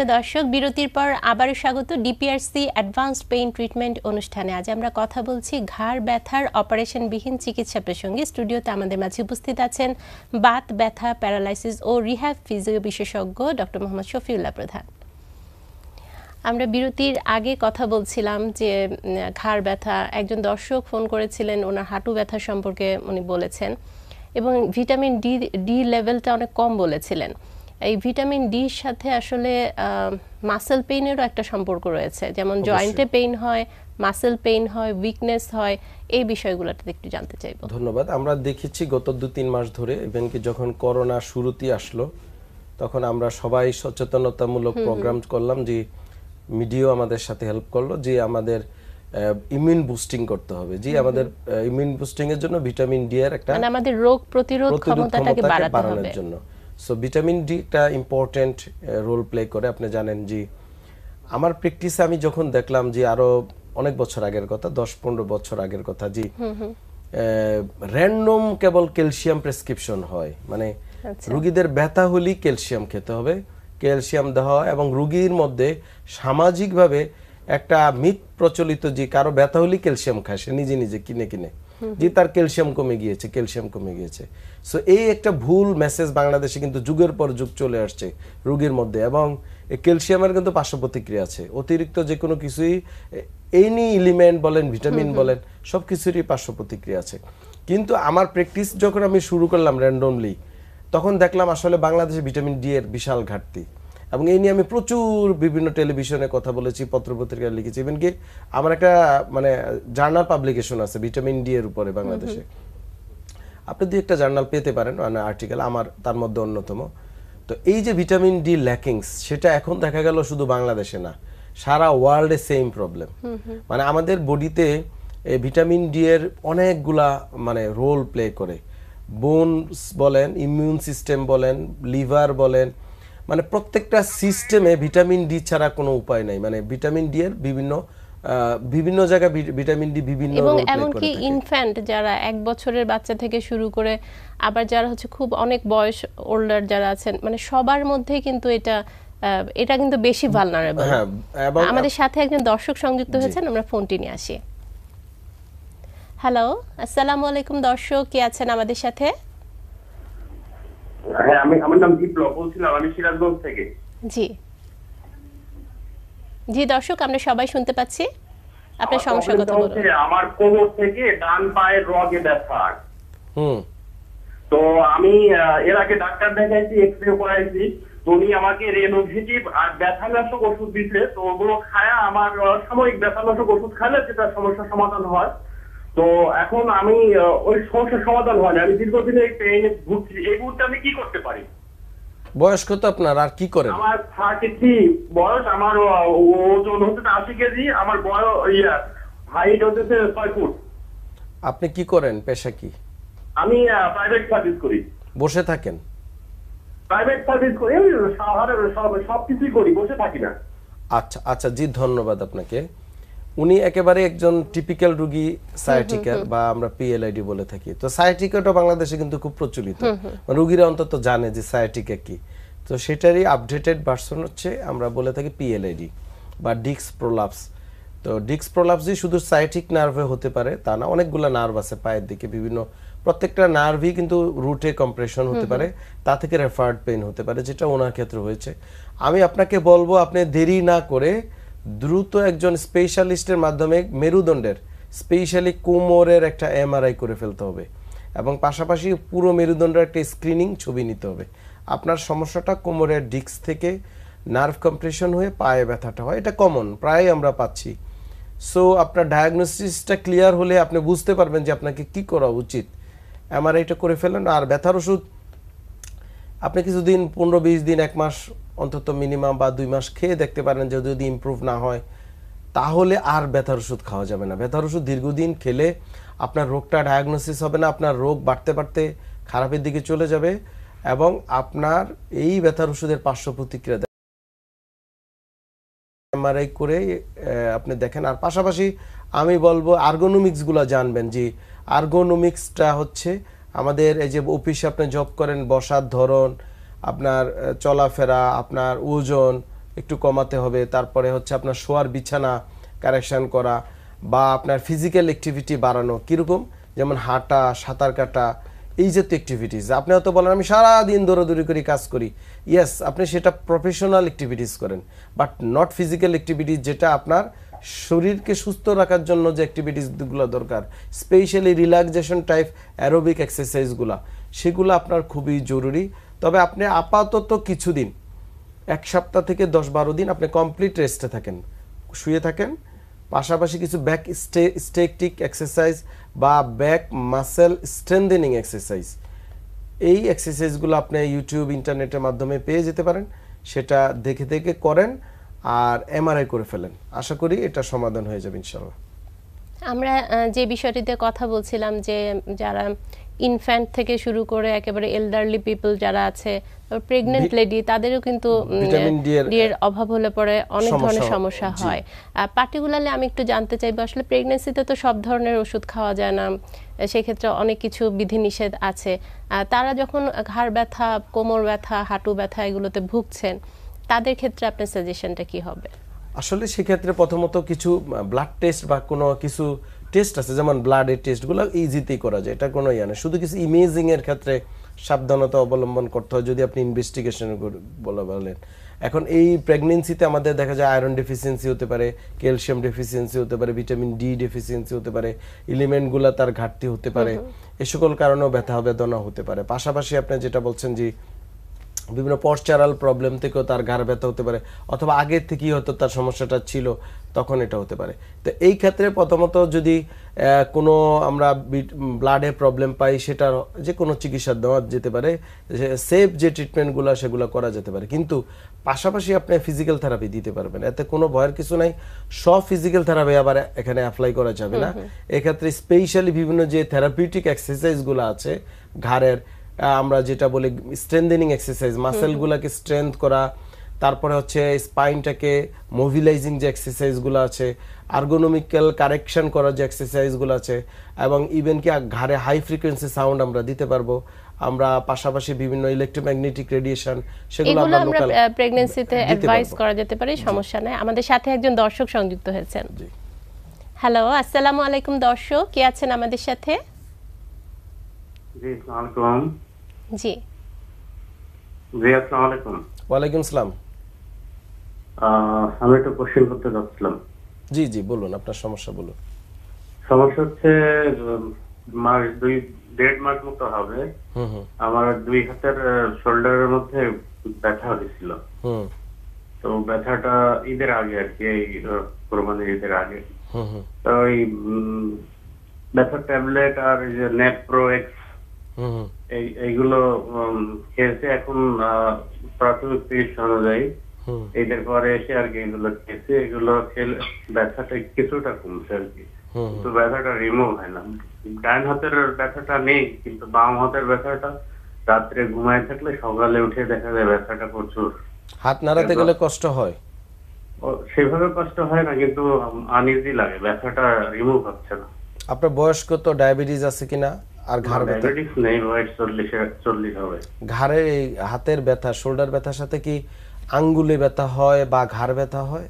প্রিয় দর্শক, বিরতির পর আবারও স্বাগত ডিপিআরসি অ্যাডভান্সড পেইন ট্রিটমেন্ট অনুষ্ঠানে। আজ আমরা কথা বলছি ঘাড় ব্যথার অপারেশনবিহীন চিকিৎসা প্রসঙ্গে। স্টুডিওতে আমাদের মাঝে উপস্থিত আছেন বাত ব্যথা, প্যারালাইসিস ও রিহ্যাব ফিজিও বিশেষজ্ঞ ডক্টর মোহাম্মদ শফিউল্লাহ প্রধান। আমরা বিরতির আগে কথা বলছিলাম যে ঘাড় ব্যথা, একজন দর্শক ফোন করেছিলেন, ওনার হাঁটু ব্যথা সম্পর্কে উনি বলেছেন এবং ভিটামিন ডি ডি লেভেলটা অনেক কম বলেছিলেন। এই ভিটামিন ডির সাথে আসলে মাসেল পেইনেরও একটা সম্পর্ক রয়েছে। যেমন জয়েন্টে পেইন হয় মাসেল পেইন হয় উইকনেস হয় এই বিষয়গুলোতে একটু জানতে চাইব। ধন্যবাদ। আমরা দেখেছি গত দু তিন মাস ধরে ইভেন কি যখন করোনা শুরুতে আসলো তখন আমরা সবাই সচেতনতামূলক প্রোগ্রাম করলাম যে মিডিয়াও আমাদের সাথে হেল্প করল যে আমাদের ইমিউন বুস্টিং করতে হবে। জি আমাদের ইমিউন বুস্টিং এর জন্য ভিটামিন ডি এর একটা মানে আমাদের রোগ প্রতিরোধ ক্ষমতাটাকে বাড়াতে হবে। জন্য। সো ভিটামিন ডি একটা ইম্পর্টেন্ট রোল প্লে করে। আপনি জানেন যে আমার প্র্যাকটিসে আমি যখন দেখলাম যে আরও অনেক বছর আগের কথা দশ পনেরো বছর আগের কথা যে র্যান্ডম কেবল ক্যালসিয়াম প্রেসক্রিপশন হয়। মানে আচ্ছা। রুগীদের ব্যথা হলেই ক্যালসিয়াম খেতে হবে। ক্যালসিয়াম দেওয়া হয় এবং রুগীর মধ্যে সামাজিকভাবে একটা মিথ প্রচলিত যে কারও ব্যথা হলেই ক্যালসিয়াম খায় সে নিজে নিজে কিনে কিনে। যে তার ক্যালসিয়াম কমে গিয়েছে ক্যালসিয়াম কমে গিয়েছে। সো এই একটা ভুল মেসেজ বাংলাদেশে কিন্তু যুগের পর যুগ চলে আসছে রোগীর মধ্যে এবং ক্যালসিয়ামের কিন্তু পার্শ্ব প্রতিক্রিয়া আছে। অতিরিক্ত যে কোনো কিছুই এনি ইলিমেন্ট বলেন ভিটামিন বলেন সব কিছুরই পার্শ্ব প্রতিক্রিয়া আছে। কিন্তু আমার প্র্যাকটিস যখন আমি শুরু করলাম র্যান্ডমলি তখন দেখলাম আসলে বাংলাদেশে ভিটামিন ডি এর বিশাল ঘাটতি। এবং এই নিয়ে আমি প্রচুর বিভিন্ন টেলিভিশনে কথা বলেছি পত্রপত্রিকায় লিখেছি। ইভেন কি আমার একটা মানে জার্নাল পাবলিকেশন আছে ভিটামিন ডি এর উপরে বাংলাদেশে। আপনি দুই একটা জার্নাল পেতে পারেন মানে আর্টিকেল আমার তার মধ্যে অন্যতম। তো এই যে ভিটামিন ডি ল্যাকিংস সেটা এখন দেখা গেল শুধু বাংলাদেশে না সারা ওয়ার্ল্ডে সেম প্রবলেম মানে আমাদের বডিতে ভিটামিন ডি এর অনেকগুলা মানে রোল প্লে করে। বোনস বলেন ইমিউন সিস্টেম বলেন লিভার বলেন মানে প্রত্যেকটা সিস্টেমে ভিটামিন ডি ছাড়া কোনো উপায় নাই। মানে ভিটামিন ডি এর বিভিন্ন বিভিন্ন জায়গায় ভিটামিন ডি বিভিন্ন এবং এমনকি ইনফ্যান্ট যারা এক বছরের বাচ্চা থেকে শুরু করে আবার যারা হচ্ছে খুব অনেক বয়স ওল্ডার যারা আছেন মানে সবার মধ্যে কিন্তু এটা এটা কিন্তু বেশি ভালনারেবল হ্যাঁ আমাদের সাথে একজন দর্শক সংযুক্ত হয়েছেন আমরা ফোনটি নিয়ে আসি। হ্যালো আসসালামু আলাইকুম দর্শক কে আছেন আমাদের সাথে? হ্যাঁ আমি আমার নাম বিপ্লব বলছিলাম আমি সিরাজগঞ্জ থেকে। জি। জি দর্শক আমরা সবাই শুনতে পাচ্ছি। আপনার সমস্যার কথা বলুন। আমার কোমর থেকে ডান পায়ের রগে ব্যথা। হুম। তো আমি এর আগে ডাক্তার দেখাইছি এক্সরে করাইছি। উনি আমাকে রেনোভেটিভ আর ব্যথানাশক ওষুধ দিচ্ছে তো ওগুলো খায়া আমার সাময়িক ব্যথানাশক ওষুধ খাইলে সেটা সমস্যার সমাধান হয়। তো এখন আমি ওই সমস্যার সমাধান হয় না আমি দীর্ঘদিন এই পেইনে ভুগছি। এই মুহূর্তে আমি কি করতে পারি? বয়স কত আপনার আর কি করেন? আমার থার্টি থ্রি বয়স আমার ওজন হচ্ছে আশি কেজি আমার বয়স ইয়া হাইট হচ্ছে ছয় ফুট। আপনি কি করেন? পেশা কি? আমি প্রাইভেট সার্ভিস করি। বসে থাকেন? প্রাইভেট সার্ভিস করি সব কিছুই করি বসে থাকি না। আচ্ছা আচ্ছা জি ধন্যবাদ আপনাকে। উনি একেবারে একজন টিপিক্যাল রুগী সায়াটিকা বা আমরা পিএলআইডি বলে থাকি। তো সায়াটিকাটা বাংলাদেশে কিন্তু খুব প্রচলিত। রুগীরা অন্তত জানে যে সায়াটিকা কি। তো সেটারই আপডেটেড ভার্সন হচ্ছে আমরা বলে থাকি পিএলআইডি বা ডিক্স প্রোলাপস। তো ডিক্স প্রোলাপসই শুধু সায়াটিক নার্ভে হতে পারে তা না অনেকগুলো নার্ভ আছে পায়ের দিকে বিভিন্ন প্রত্যেকটা নার্ভই কিন্তু রুটে কম্প্রেশন হতে পারে তা থেকে রেফার্ড পেইন হতে পারে যেটা ওনার ক্ষেত্রে হয়েছে। আমি আপনাকে বলব আপনি দেরি না করে দ্রুত একজন স্পেশালিস্টের মাধ্যমে মেরুদণ্ডের স্পেশালি কোমরের একটা এমআরআই করে ফেলতে হবে এবং পাশাপাশি পুরো মেরুদণ্ডের একটা স্ক্রিনিং ছবি নিতে হবে। আপনার সমস্যাটা কোমরের ডিস্ক থেকে নার্ভ কম্প্রেশন হয়ে পায়ে ব্যথাটা হয়, এটা কমন প্রায় আমরা পাচ্ছি। সো আপনার ডায়াগনোসিসটা ক্লিয়ার হলে আপনি বুঝতে পারবেন যে আপনাকে কি করা উচিত। এমআরআইটা করে ফেলেন আর ব্যথার ওষুধ আপনি কিছুদিন, পনেরো বিশ দিন, এক মাস অন্তত মিনিমাম বা দুই মাস খেয়ে দেখতে পারেন যে যদি ইম্প্রুভ না হয়, তাহলে আর ব্যথার ওষুধ খাওয়া যাবে না। ব্যথার ওষুধ দীর্ঘদিন খেলে আপনার রোগটা ডায়াগনোসিস হবে না, আপনার রোগ বাড়তে বাড়তে খারাপের দিকে চলে যাবে এবং আপনার এই ব্যথার ওষুধের পার্শ্ব প্রতিক্রিয়া এমআরআই করে আপনি দেখেন। আর পাশাপাশি আমি বলব আর্গোনমিক্সগুলো জানবেন যে আর্গোনমিক্সটা হচ্ছে আমাদের এই যে অফিসে আপনি জব করেন, বসার ধরন, আপনার চলাফেরা, আপনার ওজন একটু কমাতে হবে, তারপরে হচ্ছে আপনার শোয়ার বিছানা কারেকশন করা বা আপনার ফিজিক্যাল অ্যাক্টিভিটি বাড়ানো, কীরকম? যেমন হাঁটা, সাঁতার কাটা, এই জাতীয় অ্যাক্টিভিটিস আপনি হয়তো বলেন, আমি সারাদিন দৌড়াদৌড়ি করি কাজ করি। ইয়েস আপনি সেটা প্রফেশনাল অ্যাক্টিভিটিস করেন বাট নট ফিজিক্যাল অ্যাক্টিভিটিস যেটা আপনার শরীরকে সুস্থ রাখার জন্য যে অ্যাক্টিভিটিসগুলো দরকার স্পেশালি রিল্যাক্সেশন টাইপ অ্যারোবিক এক্সারসাইজগুলো সেগুলো আপনার খুবই জরুরি। তবে আপনি আপাতত কিছুদিন, এক সপ্তাহ থেকে দশ বারো দিন আপনি কমপ্লিট রেস্টে থাকেন। শুয়ে থাকেন, পাশাপাশি কিছু ব্যাক স্টে স্টেকটিক এক্সারসাইজ বা ব্যাক মাসেল স্ট্রেন্থেনিং এক্সারসাইজ এই এক্সারসাইজগুলো আপনি ইউটিউব ইন্টারনেটের মাধ্যমে পেয়ে যেতে পারেন। সেটা দেখে দেখে করেন। আর এমআরআই করে ফেলেন। আশা করি এটা সমাধান হয়ে যাবে ইনশাল্লাহ আমরা যে বিষয়টিতে কথা বলছিলাম যে যারা ইনফ্যান্ট থেকে শুরু করে একেবারে এলডারলি পিপল যারা আছে প্রেগনেন্ট লেডি তাদেরও কিন্তু ভিটামিন ডি এর- অভাব হলে পরে অনেক ধরনের সমস্যা। হয়। পার্টিকুলারলি আমি একটু জানতে চাইব আসলে প্রেগনেন্সিতে তো সব ধরনের ওষুধ খাওয়া যায় না সেক্ষেত্রে অনেক কিছু বিধিনিষেধ আছে। তারা যখন ঘাড় ব্যথা কোমর ব্যথা হাঁটু ব্যথা এগুলোতে ভুগছেন তাদের ক্ষেত্রে আপনার সাজেশনটা কি হবে? আসলে সেক্ষেত্রে প্রথমত কিছু ব্লাড টেস্ট বা কোনো কিছু টেস্ট আছে যেমন ব্লাডের টেস্টগুলো ইজিতেই করা যায় এটা কোনো ইয়ে না। শুধু কিছু ইমেজিং এর ক্ষেত্রে সাবধানতা অবলম্বন করতে হয় যদি আপনি ইনভেস্টিগেশন বলে বলেন। এখন এই প্রেগনেন্সিতে আমাদের দেখা যায় আয়রন ডেফিসিয়েন্সি হতে পারে ক্যালসিয়াম ডেফিসিয়েন্সি হতে পারে ভিটামিন ডি ডেফিসিয়েন্সি হতে পারে এলিমেন্টগুলো তার ঘাটতি হতে পারে এ সকল কারণেও ব্যথা বেদনা হতে পারে। পাশাপাশি আপনি যেটা বলছেন যে বিভিন্ন পশ্চারাল প্রবলেম থেকেও তার ঘাড় ব্যথা হতে পারে অথবা আগের থেকেই হয়তো তার সমস্যাটা ছিল তখন এটা হতে পারে। তো এই ক্ষেত্রে প্রথমত যদি কোনো আমরা ব্লাডে প্রবলেম পাই সেটার যে কোনো চিকিৎসা দেওয়া যেতে পারে সেফ যে ট্রিটমেন্টগুলো সেগুলো করা যেতে পারে। কিন্তু পাশাপাশি আপনি ফিজিক্যাল থেরাপি দিতে পারবেন। এতে কোনো ভয়ের কিছু নাই। সব ফিজিক্যাল থেরাপি আবার এখানে অ্যাপ্লাই করা যাবে না। এক্ষেত্রে স্পেশালি বিভিন্ন যে থেরাপিউটিক এক্সারসাইজগুলো আছে ঘাড়ের আমরা যেটা বলি স্ট্রেন্থেনিং এক্সারসাইজ মাসেলগুলোকে স্ট্রেংথ করা তারপরে হচ্ছে স্পাইনটাকে মোবিলাইজিং যে এক্সারসাইজগুলো আছে আর্গোনমিক্যাল কারেকশন করার যে এক্সারসাইজগুলো আছে এবং ইভেন কি ঘাড়ে হাই ফ্রিকোয়েন্সি সাউন্ড আমরা দিতে পারব। আমরা পাশাপাশি বিভিন্ন ইলেকট্রোম্যাগনেটিক রেডিয়েশন সেগুলো আমরা লোকাল প্রেগনেন্সিতে অ্যাডভাইস করা যেতে পারে সমস্যা নাই। আমাদের সাথে একজন দর্শক সংযুক্ত হয়েছেন। হ্যালো আসসালামু আলাইকুম দর্শক কে আছেন আমাদের সাথে? জি আসসালামাইকুম জি। জি আসসালামু আলাইকুম ওয়ালাইকুম সালাম। আমি একটা কোশ্চেন করতে চাচ্ছিলাম জি জি বলুন আপনার সমস্যা বলুন। সমস্যা হচ্ছে মাস দুই দেড় মাস মতো হবে। আমার দুই হাতের শোল্ডারের মধ্যে ব্যথা হয়েছিল। হুম। তো ব্যথাটা ঈদের আগে আর কি এই কোরবানির ঈদের আগে। হুম হুম। তো ওই উম, ব্যথার ট্যাবলেট আর যে নেপ্রো এক্স এই এইগুলো খেয়েছে এখন প্রাথমিক চিকিৎসা অনুযায়ী। ঈদের পরে এসে আর কি এগুলো খেয়েছে। এগুলো খেলে ব্যথাটা কিছুটা কমছে আর কি। কিন্তু ব্যথাটা রিমুভ হয় না। ডান হাতের ব্যথাটা নেই কিন্তু বাম হাতের ব্যথাটা রাত্রে ঘুমায় থাকলে সকালে উঠে দেখা যায় ব্যথাটা প্রচুর। হাত নাড়াতে গেলে কষ্ট হয়? সেভাবে কষ্ট হয় না কিন্তু আনইজি লাগে। ব্যথাটা রিমুভ হচ্ছে না। আপনার বয়স কত ডায়াবেটিস আছে কিনা? আর ঘাড় ব্যথা? ডায়াবেটিস নেই ওয়েট চল্লিশে চল্লিশ হবে। ঘাড়ের হাতের ব্যথা শোল্ডার ব্যথার সাথে কি আঙ্গুলে ব্যথা হয় বা ঘাড় ব্যথা হয়?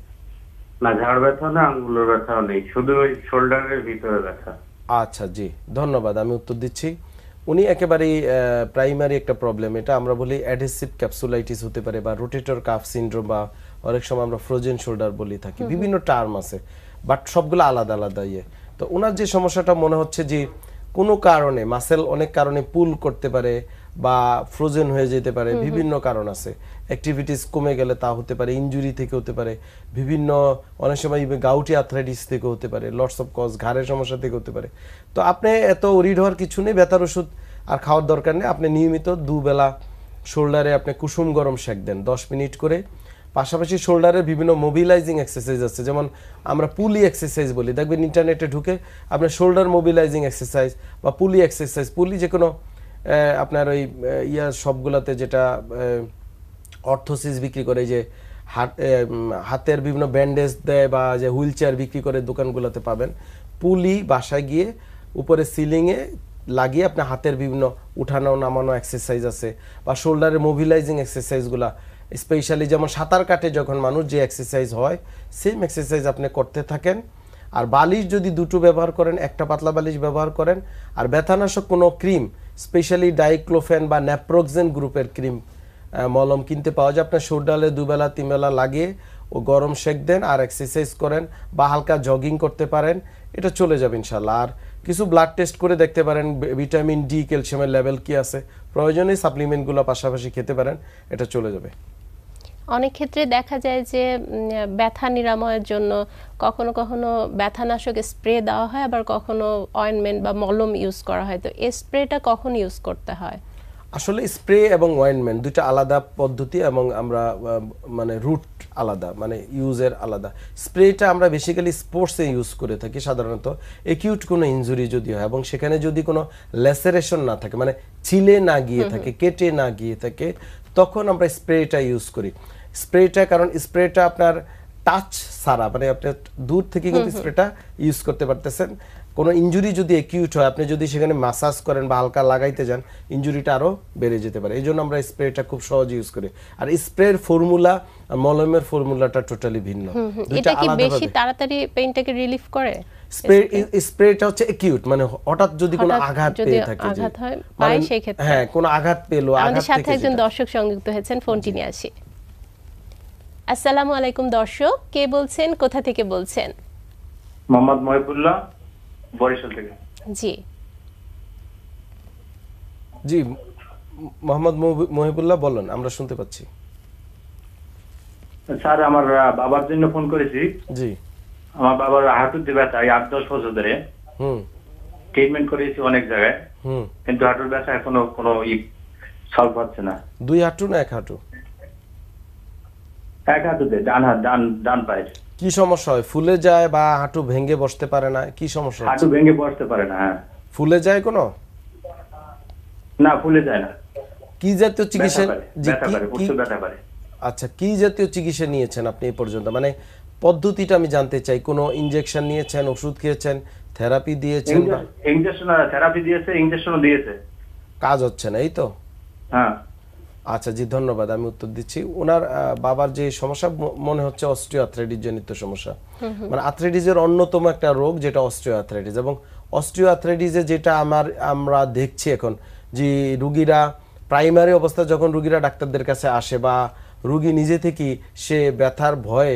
না ঝাড় ব্যথা না আঙ্গুলের ব্যথাও নেই শুধু ওই শোল্ডারের ভিতরে ব্যথা। আচ্ছা জি ধন্যবাদ আমি উত্তর দিচ্ছি। উনি একেবারেই প্রাইমারি একটা প্রবলেম এটা আমরা বলি অ্যাডহেসিভ ক্যাপসুলাইটিস হতে পারে বা রোটেটর কাফ সিনড্রোম বা অনেক সময় আমরা ফ্রোজেন শোল্ডার বলি থাকি বিভিন্ন টার্ম আছে বাট সবগুলো আলাদা আলাদা ইয়ে। তো ওনার যে সমস্যাটা মনে হচ্ছে যে কোনো কারণে মাসেল অনেক কারণে পুল করতে পারে বা ফ্রোজেন হয়ে যেতে পারে বিভিন্ন কারণ আছে। অ্যাক্টিভিটিস কমে গেলে তা হতে পারে ইনজুরি থেকে হতে পারে বিভিন্ন অনেক সময় গাউটি আর্থ্রাইটিস থেকে হতে পারে লটস অফ কজ ঘাড়ের সমস্যা থেকে হতে পারে। তো আপনি এত ওরিড হওয়ার কিছু নেই ব্যথার ওষুধ আর খাওয়ার দরকার নেই। আপনি নিয়মিত দুবেলা শোল্ডারে আপনি কুসুম গরম শেক দেন দশ মিনিট করে। পাশাপাশি শোল্ডারের বিভিন্ন মোবিলাইজিং এক্সারসাইজ আছে। যেমন আমরা পুলি এক্সারসাইজ বলি। দেখবেন ইন্টারনেটে ঢুকে আপনার শোল্ডার মোবিলাইজিং এক্সারসাইজ বা পুলি এক্সারসাইজ পুলি যে কোনো আপনার ওই ইয়া সবগুলাতে যেটা অর্থোসিস বিক্রি করে, যে হাত হাতের বিভিন্ন ব্যান্ডেজ দেয় বা যে হুইল চেয়ার বিক্রি করে দোকানগুলোতে পাবেন। পুলি বাসায় গিয়ে উপরে সিলিংয়ে লাগিয়ে আপনার হাতের বিভিন্ন উঠানো নামানো এক্সারসাইজ আছে বা শোল্ডারের মোবিলাইজিং এক্সারসাইজগুলা স্পেশালি যেমন সাঁতার কাটে যখন মানুষ যে এক্সারসাইজ হয় সেম এক্সারসাইজ আপনি করতে থাকেন। আর বালিশ যদি দুটো ব্যবহার করেন, একটা পাতলা বালিশ ব্যবহার করেন, আর ব্যথানাশক কোনো ক্রিম স্পেশালি ডাইক্লোফেন বা ন্যাপ্রোক্সেন গ্রুপের ক্রিম মলম কিনতে পাওয়া যায়। আপনার সর্ডালে দুবেলা, তিনবেলা লাগিয়ে ও গরম শেক দেন আর এক্সারসাইজ করেন বা হালকা জগিং করতে পারেন, এটা চলে যাবে ইনশাল্লাহ আর কিছু ব্লাড টেস্ট করে দেখতে পারেন ভিটামিন ডি ক্যালসিয়ামের লেভেল কি আছে। প্রয়োজনে সাপ্লিমেন্টগুলো পাশাপাশি খেতে পারেন, এটা চলে যাবে। অনেক ক্ষেত্রে দেখা যায় যে ব্যথা নিরাময়ের জন্য কখনো কখনো ব্যথানাশক স্প্রে দেওয়া হয় আবার কখনো অয়েনমেন্ট বা মলম ইউজ করা হয়। তো এই স্প্রেটা কখন ইউজ করতে হয়? আসলে স্প্রে এবং অয়েনমেন্ট দুইটা আলাদা পদ্ধতি এবং আমরা মানে রুট আলাদা মানে ইউজের আলাদা। স্প্রেটা আমরা বেসিক্যালি স্পোর্টসে ইউজ করে থাকি সাধারণত। একিউট কোনো ইনজুরি যদি হয় এবং সেখানে যদি কোনো ল্যাসারেশন না থাকে মানে ছিলে না গিয়ে থাকে কেটে না গিয়ে থাকে তখন আমরা স্প্রেটা ইউজ করি। স্প্রেটা কারণ স্প্রেটা আপনার টাচ সারা মানে আপনি দূর থেকে কিন্তু স্প্রেটা ইউজ করতে পারতেছেন। কোনো ইনজুরি যদি একিউট হয় আপনি যদি সেখানে মাসাজ করেন বা হালকা লাগাইতে যান ইনজুরিটা আরও বেড়ে যেতে পারে। এই জন্য আমরা স্প্রেটা খুব সহজে ইউজ করি। আর স্প্রের ফর্মুলা আর মলমের ফর্মুলাটা টোটালি ভিন্ন। এটা কি বেশি তাড়াতাড়ি পেইনটাকে রিলিফ করে? স্প্রে স্প্রেটা হচ্ছে একিউট মানে হঠাৎ যদি কোনো আঘাত পেয়ে থাকে আঘাত হয়, মানে- সেই ক্ষেত্রে। হ্যাঁ কোনো আঘাত পেল আমাদের সাথে একজন দর্শক সংযুক্ত হয়েছেন ফোনটি নিয়ে আসি। আসসালামু আলাইকুম দর্শক কে বলছেন কোথা থেকে বলছেন? মোহাম্মদ মহিবুল্লাহ বরিশাল থেকে। জি। জি মোহাম্মদ মহিবুল্লাহ বলেন আমরা শুনতে পাচ্ছি। স্যার আমার বাবার জন্য ফোন করেছি। জি। আমার বাবার হাঁটুতে ব্যথা এই আট দশ বছর ধরে। হুম। ট্রিটমেন্ট করেছি অনেক জায়গায়। হুম। কিন্তু হাঁটুর ব্যথা এখনও কোনো ই সলভ হচ্ছে না। দুই হাঁটু না এক হাঁটু? এক হাঁটুতে ডান হাত ডান ডান পায়ের কি সমস্যা হয়? ফুলে যায় বা হাঁটু ভেঙে বসতে পারে না? কি সমস্যা হাঁটু ভেঙে বসতে পারে না হ্যাঁ। ফুলে যায় কোনো? না ফুলে যায় না। কি জাতীয় চিকিৎসা ব্যথা করে আচ্ছা কি জাতীয় চিকিৎসা নিয়েছেন আপনি এই পর্যন্ত? মানে পদ্ধতিটা আমি জানতে চাই। কোনো ইনজেকশন নিয়েছেন ওষুধ খেয়েছেন থেরাপি দিয়েছেন বা ইঞ্জেকশন থেরাপি দিয়েছে ইঞ্জেকশনও দিয়েছে। কাজ হচ্ছে না এই তো? হ্যাঁ। আচ্ছা জি ধন্যবাদ আমি উত্তর দিচ্ছি। ওনার বাবার যে সমস্যা মনে হচ্ছে অস্ট্রিও আথ্রাইটিস জনিত সমস্যা মানে আথ্রাইটিসের অন্যতম একটা রোগ যেটা অস্ট্রিও আথ্রাইটিস এবং অস্ট্রিও আথ্রাইটিসে যেটা আমার আমরা দেখছি এখন যে রুগীরা প্রাইমারি অবস্থা যখন রুগীরা ডাক্তারদের কাছে আসে বা রুগী নিজে থেকেই সে ব্যথার ভয়ে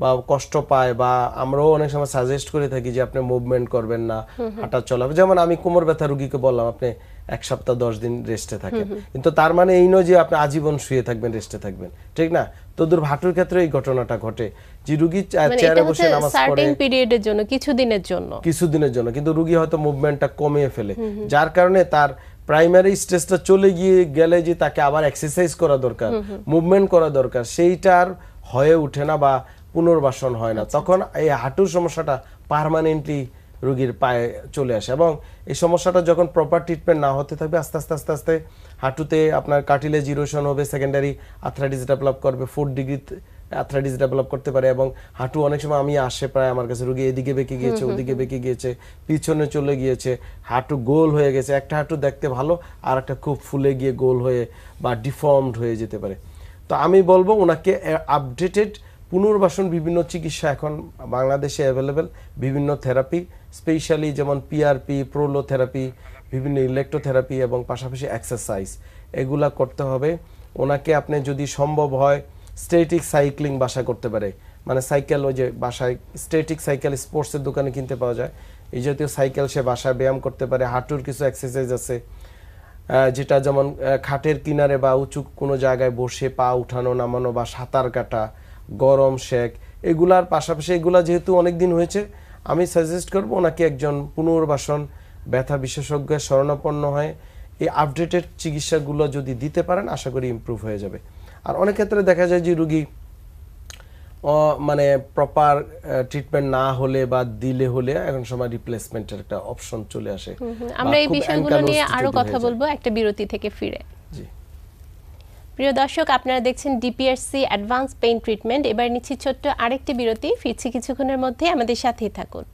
বা কষ্ট পায় বা আমরাও অনেক সময় সাজেস্ট করে থাকি যে আপনি মুভমেন্ট করবেন না হাঁটা চলা। যেমন আমি কোমর ব্যথা রুগীকে বললাম আপনি এক সপ্তাহ দশ দিন রেস্টে থাকেন কিন্তু তার মানে এই নয় যে আপনি আজীবন শুয়ে থাকবেন রেস্টে থাকবেন। ঠিক না? তোদের হাঁটুর ক্ষেত্রে এই ঘটনাটা ঘটে। যে রুগী মানে চেয়ারে বসে নামাজ পড়ে। পিরিয়ডের জন্য কিছুদিনের জন্য। কিছুদিনের জন্য। কিন্তু রুগী হয়তো মুভমেন্টটা কমিয়ে ফেলে। যার কারণে তার প্রাইমারি স্টেজটা চলে গিয়ে গেলে যে তাকে আবার এক্সারসাইজ করা দরকার মুভমেন্ট করা দরকার সেইটার হয়ে ওঠে না বা পুনর্বাসন হয় না। তখন এই হাঁটুর সমস্যাটা পার্মানেন্টলি রুগীর পায়ে চলে আসে এবং এই সমস্যাটা যখন প্রপার ট্রিটমেন্ট না হতে থাকবে আস্তে আস্তে আস্তে আস্তে হাঁটুতে আপনার কাটিলেজ ইরোশন হবে সেকেন্ডারি আথরাইটিস ডেভেলপ করবে ফোর ডিগ্রি আথরাইটিস ডেভেলপ করতে পারে এবং হাঁটু অনেক সময় আমি আসে প্রায় আমার কাছে রুগী এদিকে বেঁকে গিয়েছে ওদিকে বেঁকে গিয়েছে পিছনে চলে গিয়েছে হাঁটু গোল হয়ে গেছে একটা হাঁটু দেখতে ভালো আর একটা খুব ফুলে গিয়ে গোল হয়ে বা ডিফর্মড হয়ে যেতে পারে। তো আমি বলব ওনাকে আপডেটেড পুনর্বাসন বিভিন্ন চিকিৎসা এখন বাংলাদেশে অ্যাভেলেবেল বিভিন্ন থেরাপি স্পেশালি যেমন পিআরপি প্রোলোথেরাপি বিভিন্ন ইলেকট্রোথেরাপি এবং পাশাপাশি এক্সারসাইজ এগুলা করতে হবে। ওনাকে আপনি যদি সম্ভব হয় স্টেটিক সাইক্লিং বাসা করতে পারে। মানে সাইকেল ওই যে বাসায় স্টেটিক সাইকেল স্পোর্টসের দোকানে কিনতে পাওয়া যায়। এই জাতীয় সাইকেল সে বাসায় ব্যায়াম করতে পারে, হাঁটুর কিছু এক্সারসাইজ আছে। যেটা যেমন খাটের কিনারে বা উঁচু কোনো জায়গায় বসে পা উঠানো, নামানো বা সাঁতার কাটা, গরম শেক এগুলার পাশাপাশি এগুলা যেহেতু অনেক দিন হয়েছে আমি সাজেস্ট করব ওনাকে একজন পুনর্বাসন ব্যথা বিশেষজ্ঞের শরণাপন্ন হয় এই আপডেটেড চিকিৎসাগুলো যদি দিতে পারেন আশা করি ইমপ্রুভ হয়ে যাবে। আর অনেক ক্ষেত্রে দেখা যায় যে রুগী মানে প্রপার ট্রিটমেন্ট না হলে বা দিলে হলে এখন সময় রিপ্লেসমেন্টের একটা অপশন চলে আসে। আমরা এই বিষয়গুলো নিয়ে আরও কথা বলব একটা বিরতি থেকে ফিরে। প্রিয় দর্শক, আপনারা দেখছেন ডিপিআরসি অ্যাডভান্স পেইন ট্রিটমেন্ট এবার নিচ্ছি ছোট্ট আরেকটি বিরতি। ফিরছি কিছুক্ষণের মধ্যে আমাদের সাথেই থাকুন।